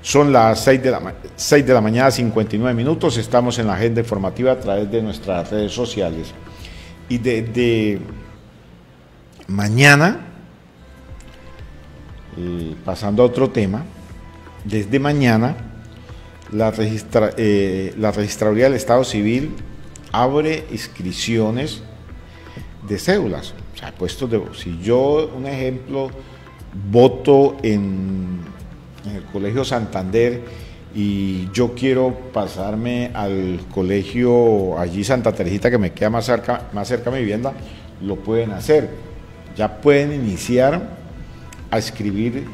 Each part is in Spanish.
Son las 6 de, la, 6 de la mañana, 59 minutos. Estamos en la agenda informativa a través de nuestras redes sociales. Y desde mañana, eh, pasando a otro tema, desde mañana la, registra, eh, la Registraduría del Estado Civil abre inscripciones de cédulas. O sea, puestos de. Si yo, un ejemplo, voto en, en el Colegio Santander y yo quiero pasarme al colegio allí Santa Teresita que me queda más cerca, más cerca mi vivienda, lo pueden hacer. Ya pueden iniciar a escribir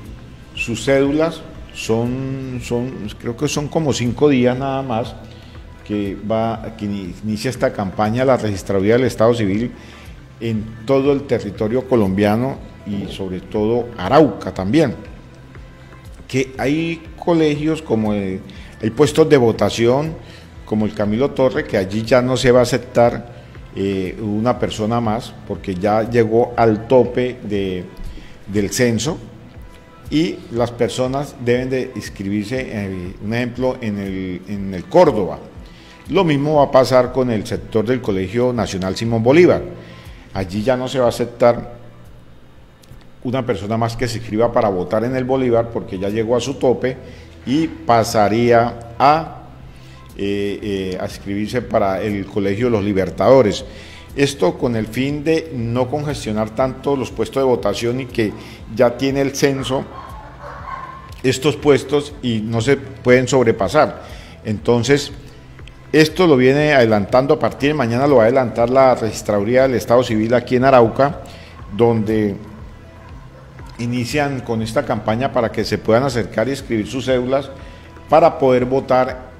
sus cédulas, son, son, creo que son como cinco días nada más que va, que inicia esta campaña la registraduría del Estado Civil en todo el territorio colombiano y sobre todo Arauca también. Que hay colegios como hay puestos de votación como el Camilo Torre, que allí ya no se va a aceptar eh, una persona más porque ya llegó al tope de, del censo y las personas deben de inscribirse, eh, un ejemplo, en el, en el Córdoba. Lo mismo va a pasar con el sector del Colegio Nacional Simón Bolívar. Allí ya no se va a aceptar una persona más que se inscriba para votar en el Bolívar porque ya llegó a su tope y pasaría a, eh, eh, inscribirse para el Colegio de los Libertadores. Esto con el fin de no congestionar tanto los puestos de votación y que ya tiene el censo estos puestos y no se pueden sobrepasar. Entonces, esto lo viene adelantando a partir de mañana, lo va a adelantar la Registraduría del Estado Civil aquí en Arauca, donde inician con esta campaña para que se puedan acercar y escribir sus cédulas para poder votar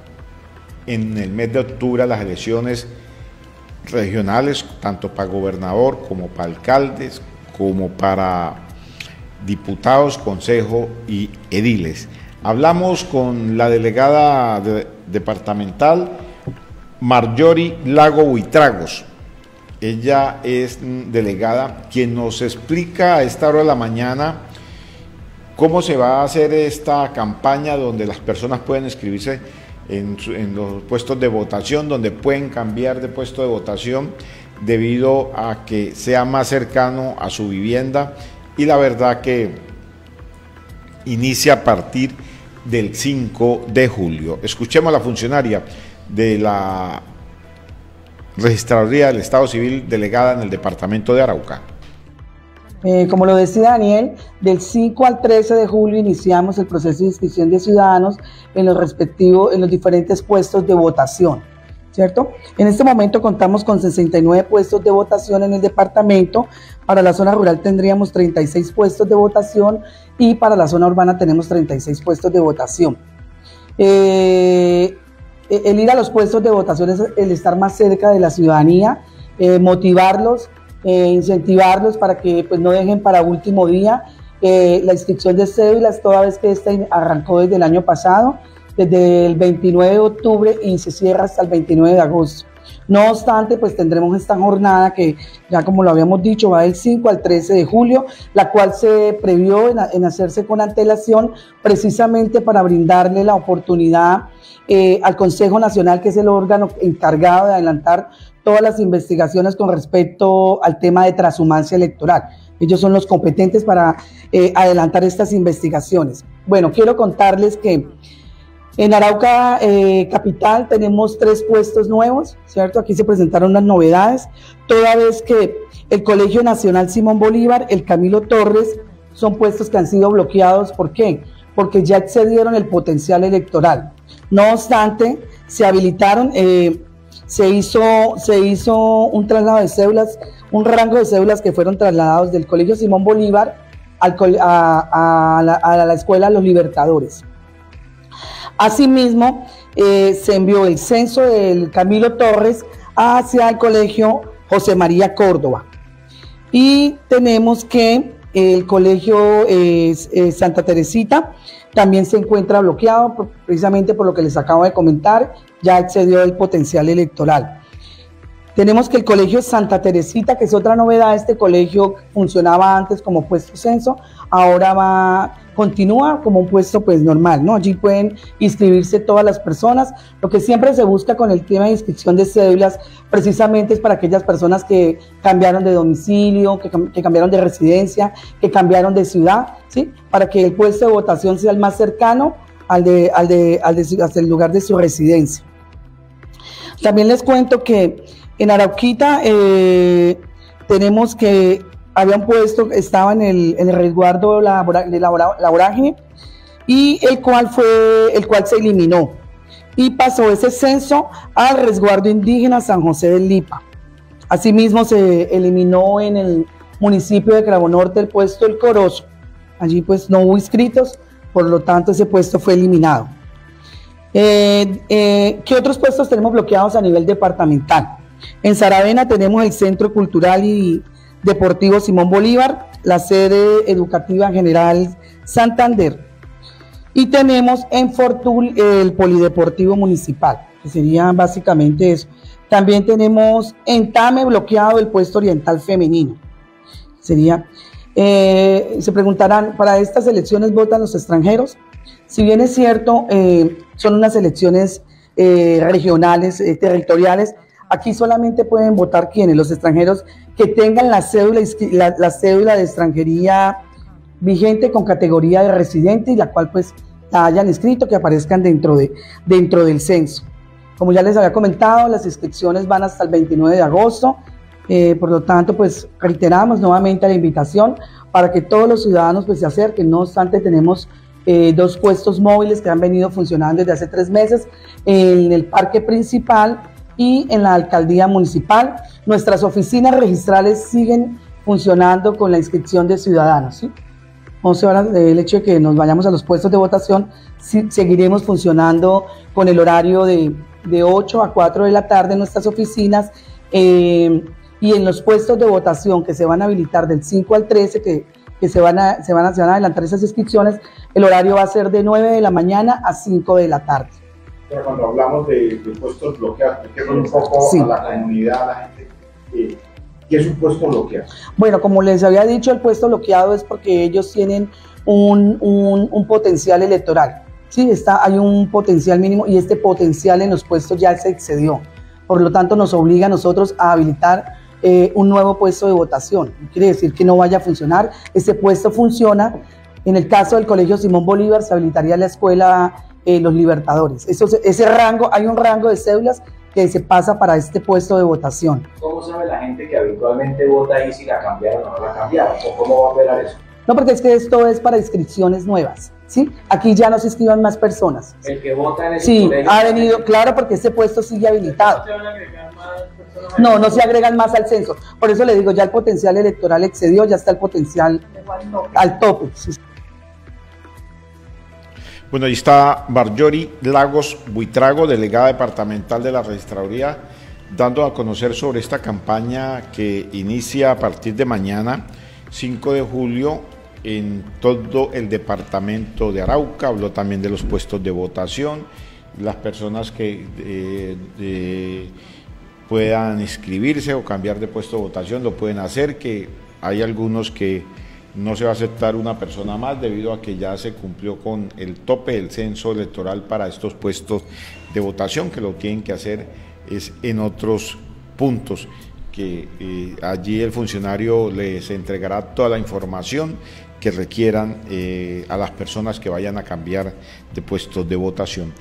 en el mes de octubre las elecciones regionales, tanto para gobernador como para alcaldes, como para diputados, consejo y ediles. Hablamos con la delegada departamental Marjorie Lago Huitragos. Ella es delegada quien nos explica a esta hora de la mañana cómo se va a hacer esta campaña donde las personas pueden inscribirse en, en, los puestos de votación, donde pueden cambiar de puesto de votación debido a que sea más cercano a su vivienda y la verdad que inicia a partir del 5 de julio. Escuchemos a la funcionaria de la Registraduría del Estado Civil delegada en el departamento de Arauca. Eh, como lo decía Daniel, del 5 al 13 de julio iniciamos el proceso de inscripción de ciudadanos en los respectivos, en los diferentes puestos de votación, ¿cierto? En este momento contamos con 69 puestos de votación en el departamento. Para la zona rural tendríamos 36 puestos de votación y para la zona urbana tenemos 36 puestos de votación. Eh, el ir a los puestos de votación es el estar más cerca de la ciudadanía, eh, motivarlos, eh, incentivarlos para que pues, no dejen para último día la inscripción de cédulas, toda vez que esta arrancó desde el año pasado, desde el 29 de octubre y se cierra hasta el 29 de agosto. No obstante, pues tendremos esta jornada que ya como lo habíamos dicho va del 5 al 13 de julio, la cual se previó en, hacerse con antelación precisamente para brindarle la oportunidad eh, al Consejo Nacional, que es el órgano encargado de adelantar todas las investigaciones con respecto al tema de transhumancia electoral. Ellos son los competentes para eh, adelantar estas investigaciones. Bueno, quiero contarles que en Arauca eh, Capital tenemos tres puestos nuevos, ¿cierto? Aquí se presentaron unas novedades, toda vez que el Colegio Nacional Simón Bolívar, el Camilo Torres, son puestos que han sido bloqueados. ¿Por qué? Porque ya excedieron el potencial electoral. No obstante, se habilitaron, eh, se, hizo, se hizo un traslado de cédulas, un rango de cédulas que fueron trasladados del Colegio Simón Bolívar al, a la Escuela Los Libertadores. Asimismo, eh, se envió el censo del Camilo Torres hacia el colegio José María Córdoba. Y tenemos que el colegio Santa Teresita también se encuentra bloqueado precisamente por lo que les acabo de comentar, ya excedió el potencial electoral. Tenemos que el colegio Santa Teresita, que es otra novedad, este colegio funcionaba antes como puesto censo, ahora va continúa como un puesto pues normal, ¿no? Allí pueden inscribirse todas las personas. Lo que siempre se busca con el tema de inscripción de cédulas precisamente es para aquellas personas que cambiaron de domicilio, que, que cambiaron de residencia, que cambiaron de ciudad, ¿sí? Para que el puesto de votación sea el más cercano al de, al de, al de, hasta el lugar de su residencia. También les cuento que en Arauquita eh, tenemos que había un puesto, estaba en el, en el resguardo de la, vorágine y el cual fue, el cual se eliminó y pasó ese censo al resguardo indígena San José del Lipa. Asimismo se eliminó en el municipio de Cravo Norte el puesto El Corozo. Allí pues no hubo inscritos, por lo tanto ese puesto fue eliminado. Eh, eh, ¿Qué otros puestos tenemos bloqueados a nivel departamental? En Saravena tenemos el Centro Cultural y Deportivo Simón Bolívar, la sede educativa general Santander. Y tenemos en Fortul el Polideportivo Municipal, que sería básicamente eso. También tenemos en Tame bloqueado el puesto oriental femenino. Sería, eh, se preguntarán, ¿para estas elecciones votan los extranjeros? Si bien es cierto, eh, son unas elecciones eh, regionales, territoriales, aquí solamente pueden votar quienes, los extranjeros que tengan la cédula, la, cédula de extranjería vigente con categoría de residente y la cual pues la hayan inscrito, que aparezcan dentro, de, dentro del censo. Como ya les había comentado, las inscripciones van hasta el 29 de agosto, eh, por lo tanto pues reiteramos nuevamente la invitación para que todos los ciudadanos pues se acerquen, no obstante tenemos eh, dos puestos móviles que han venido funcionando desde hace tres meses en el parque principal y en la alcaldía municipal. Nuestras oficinas registrales siguen funcionando con la inscripción de ciudadanos. ¿sí? 11 horas del hecho de que nos vayamos a los puestos de votación, seguiremos funcionando con el horario de, de 8 a 4 de la tarde en nuestras oficinas eh, y en los puestos de votación que se van a habilitar del 5 al 13, que, que se, van a, se, van a, se van a adelantar esas inscripciones, el horario va a ser de 9 de la mañana a 5 de la tarde cuando hablamos de, puestos bloqueados, expliquemos un poco a la comunidad, a la gente, eh, ¿qué es un puesto bloqueado? Bueno, como les había dicho, el puesto bloqueado es porque ellos tienen un, un, potencial electoral. Sí, está, hay un potencial mínimo y este potencial en los puestos ya se excedió. Por lo tanto, nos obliga a nosotros a habilitar eh, un nuevo puesto de votación. quiere decir que no vaya a funcionar. Este puesto funciona. En el caso del Colegio Simón Bolívar, se habilitaría la escuela eh, los libertadores. Eso, ese rango, hay un rango de cédulas que se pasa para este puesto de votación. ¿Cómo sabe la gente que habitualmente vota ahí si la cambiaron o no la cambiaron? ¿O cómo va a operar eso? No, porque es que esto es para inscripciones nuevas. ¿sí? Aquí ya no se inscriban más personas. El que vota en el Sí, ha venido, claro, porque este puesto sigue habilitado. No, no se agregan más al censo. Por eso le digo, ya el potencial electoral excedió, ya está el potencial al tope. Bueno, ahí está Barjori Lagos Buitrago, delegada departamental de la registraduría, dando a conocer sobre esta campaña que inicia a partir de mañana, 5 de julio, en todo el departamento de Arauca. Habló también de los puestos de votación, las personas que eh, puedan inscribirse o cambiar de puesto de votación lo pueden hacer, que hay algunos que no se va a aceptar una persona más debido a que ya se cumplió con el tope del censo electoral para estos puestos de votación, que lo tienen que hacer es en otros puntos que eh, allí el funcionario les entregará toda la información que requieran eh, a las personas que vayan a cambiar de puestos de votación.